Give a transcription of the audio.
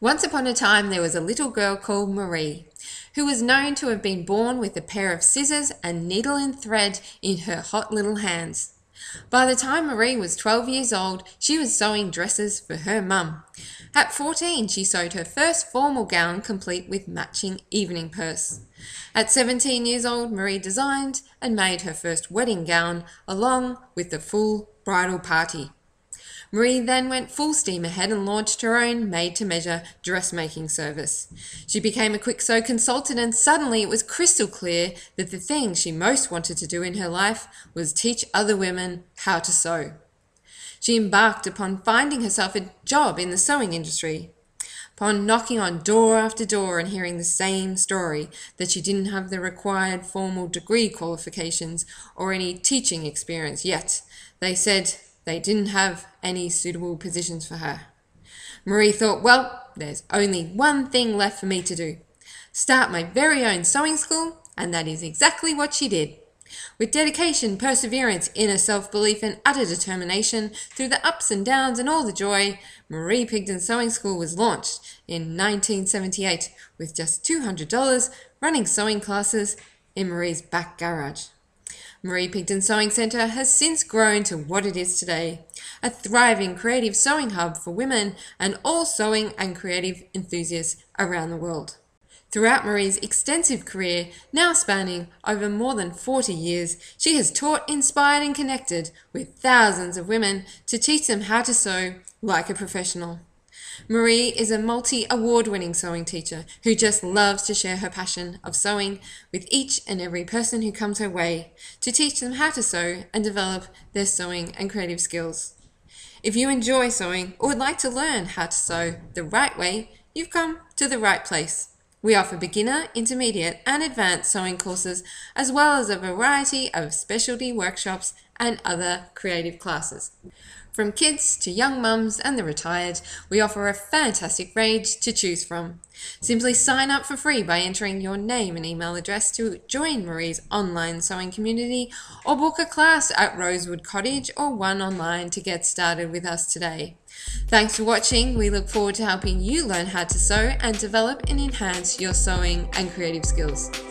Once upon a time, there was a little girl called Maree, who was known to have been born with a pair of scissors and needle and thread in her hot little hands. By the time Maree was 12 years old, she was sewing dresses for her mum. At 14, she sewed her first formal gown complete with matching evening purse. At 17 years old, Maree designed and made her first wedding gown along with the full bridal party. Maree then went full steam ahead and launched her own made to measure dressmaking service. She became a Kwik Sew consultant, and suddenly it was crystal clear that the thing she most wanted to do in her life was teach other women how to sew. She embarked upon finding herself a job in the sewing industry. Upon knocking on door after door and hearing the same story that she didn't have the required formal degree qualifications or any teaching experience yet, they said they didn't have any suitable positions for her. Maree thought, well, there's only one thing left for me to do start my very own sewing school, and that is exactly what she did. With dedication, perseverance, inner self belief, and utter determination, through the ups and downs and all the joy, Maree Pigdon Sewing School was launched in 1978 with just $200 running sewing classes in Maree's back garage. Maree Pigdon Sewing Centre has since grown to what it is today a thriving creative sewing hub for women and all sewing and creative enthusiasts around the world. Throughout Maree's extensive career, now spanning over more than 40 years, she has taught, inspired, and connected with thousands of women to teach them how to sew like a professional. Maree is a multi award winning sewing teacher who just loves to share her passion of sewing with each and every person who comes her way to teach them how to sew and develop their sewing and creative skills. If you enjoy sewing or would like to learn how to sew the right way, you've come to the right place. We offer beginner, intermediate, and advanced sewing courses, as well as a variety of specialty workshops and other creative classes. From kids to young mums and the retired, we offer a fantastic range to choose from. Simply sign up for free by entering your name and email address to join Maree's online sewing community or book a class at Rosewood Cottage or one online to get started with us today. Thanks for watching. We look forward to helping you learn how to sew and develop and enhance your sewing and creative skills.